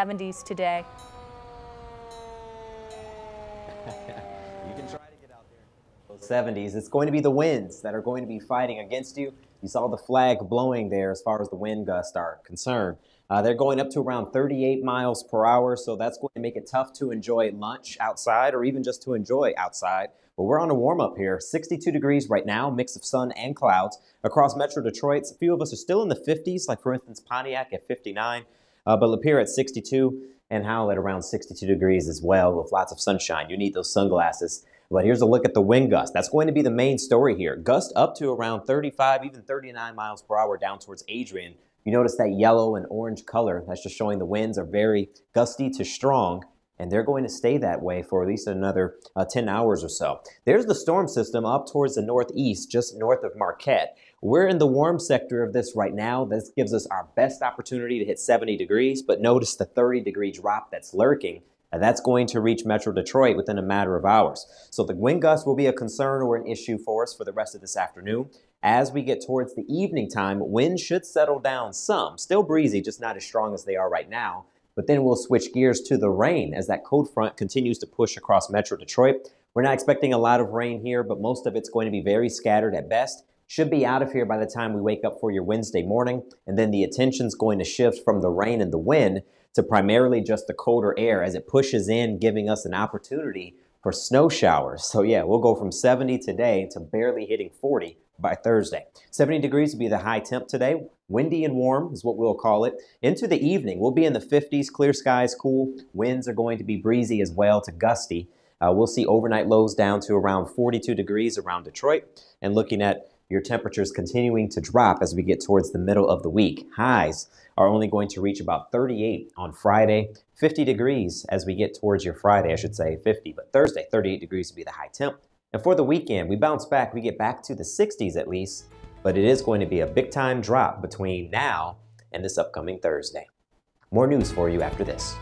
70s today. you can try to get out there. Those 70s. It's going to be the winds that are going to be fighting against you. You saw the flag blowing there as far as the wind gusts are concerned. Uh, they're going up to around 38 miles per hour, so that's going to make it tough to enjoy lunch outside or even just to enjoy outside. But we're on a warm up here. 62 degrees right now, mix of sun and clouds. Across Metro Detroit, a few of us are still in the 50s, like for instance Pontiac at 59, uh, but Lapeer at 62 and Howell at around 62 degrees as well with lots of sunshine. You need those sunglasses. But here's a look at the wind gust. That's going to be the main story here. Gust up to around 35, even 39 miles per hour down towards Adrian. You notice that yellow and orange color. That's just showing the winds are very gusty to strong and they're going to stay that way for at least another uh, 10 hours or so. There's the storm system up towards the northeast, just north of Marquette. We're in the warm sector of this right now. This gives us our best opportunity to hit 70 degrees, but notice the 30 degree drop that's lurking. And that's going to reach Metro Detroit within a matter of hours. So the wind gusts will be a concern or an issue for us for the rest of this afternoon. As we get towards the evening time, winds should settle down some. Still breezy, just not as strong as they are right now. But then we'll switch gears to the rain as that cold front continues to push across Metro Detroit. We're not expecting a lot of rain here, but most of it's going to be very scattered at best. Should be out of here by the time we wake up for your Wednesday morning. And then the attention's going to shift from the rain and the wind to primarily just the colder air as it pushes in, giving us an opportunity for snow showers. So yeah, we'll go from 70 today to barely hitting 40 by Thursday. 70 degrees will be the high temp today. Windy and warm is what we'll call it. Into the evening, we'll be in the 50s, clear skies, cool. Winds are going to be breezy as well to gusty. Uh, we'll see overnight lows down to around 42 degrees around Detroit. And looking at your temperatures continuing to drop as we get towards the middle of the week. Highs are only going to reach about 38 on Friday, 50 degrees as we get towards your Friday, I should say 50, but Thursday, 38 degrees would be the high temp. And for the weekend, we bounce back, we get back to the 60s at least, but it is going to be a big time drop between now and this upcoming Thursday. More news for you after this.